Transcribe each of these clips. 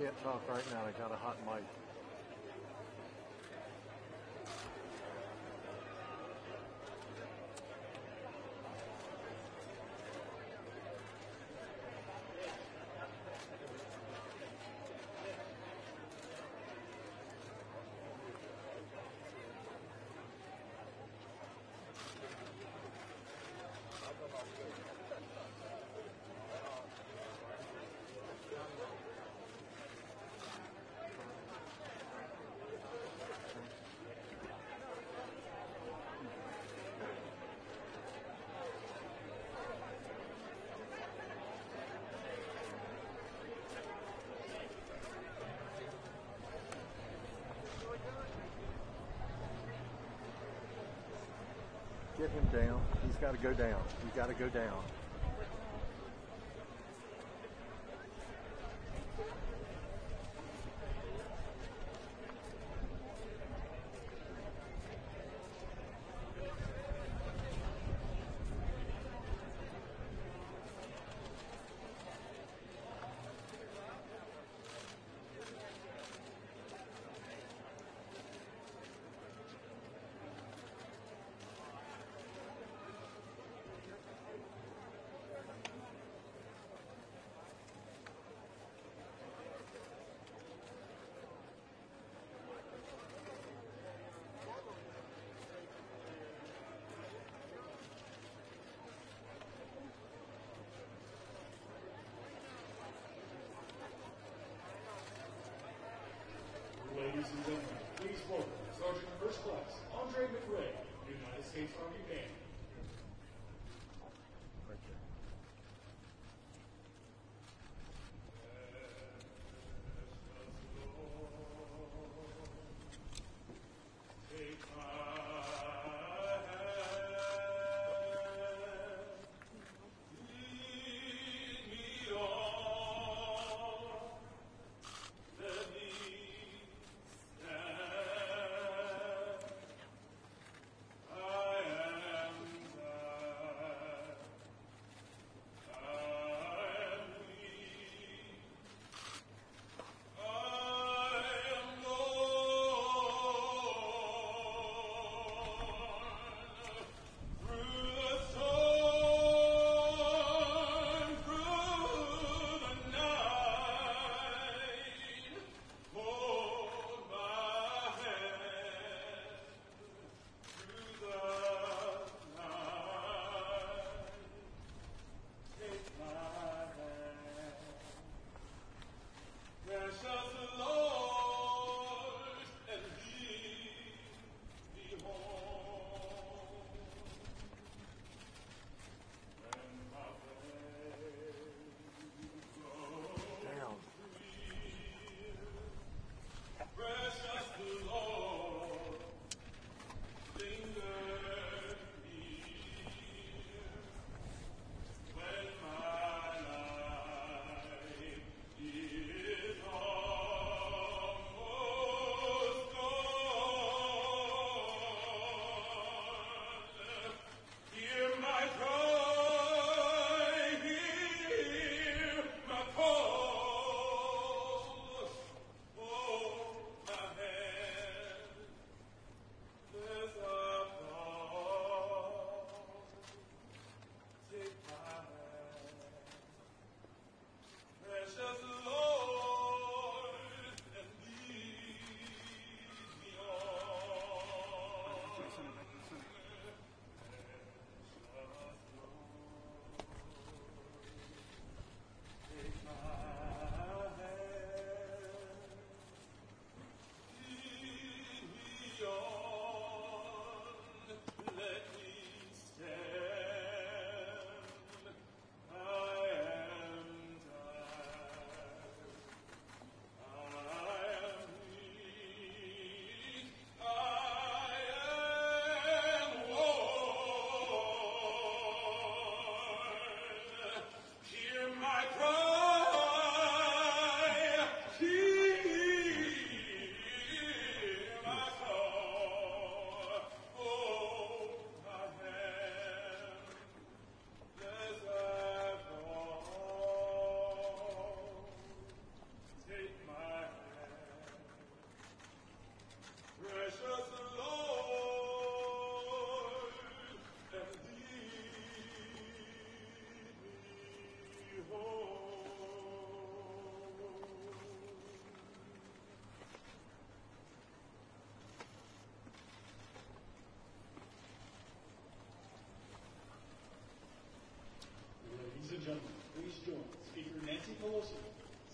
can't talk right now. I got a hot mic. Get him down. He's got to go down. He's got to go down.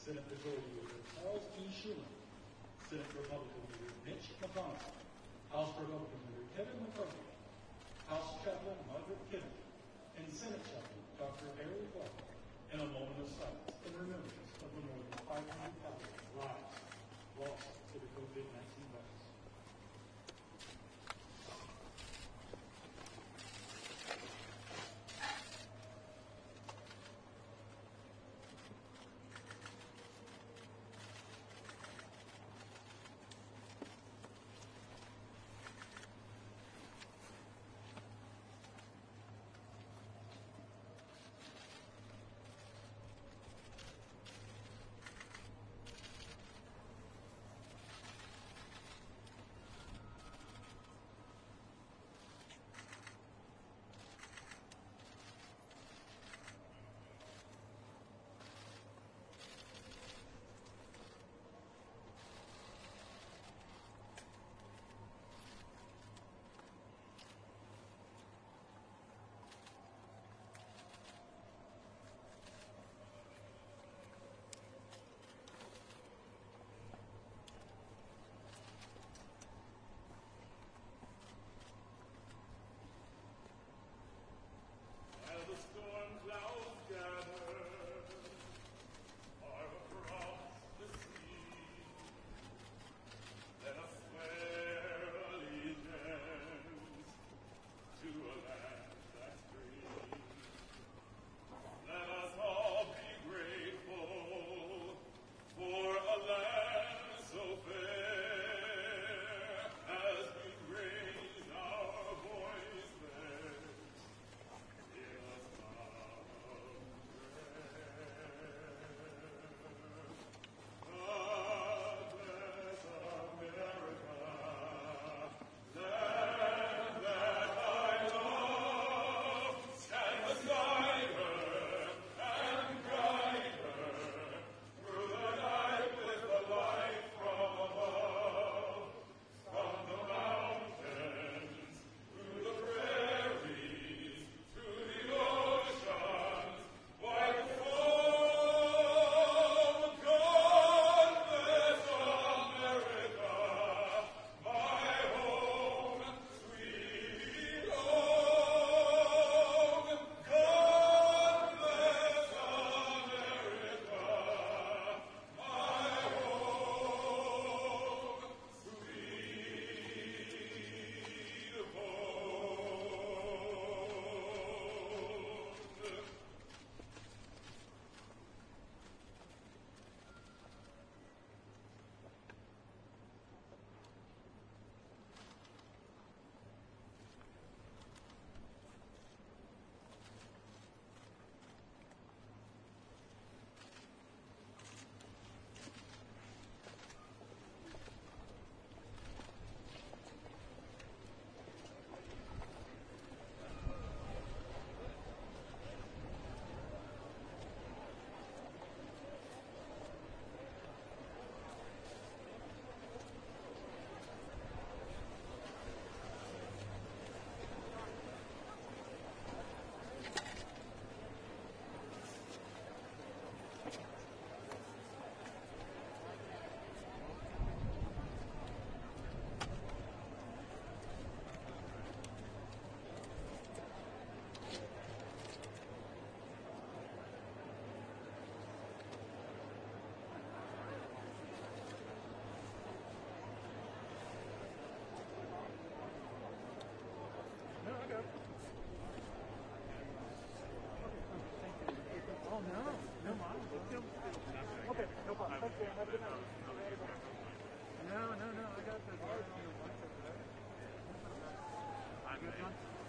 Senate Majority Leader Charles E. Schumer, Senate Republican Leader Mitch McConnell, House Republican Leader Kevin McCarthy, House Chaplain Margaret Kibben, and Senate Chaplain Dr. Barry Black, and a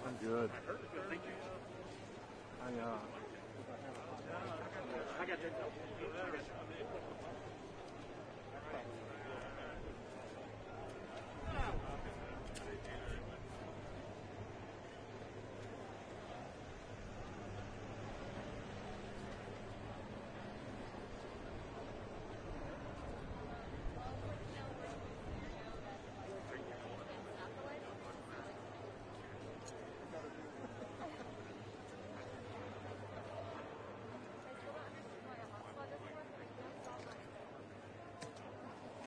I'm good. I, uh, I got you.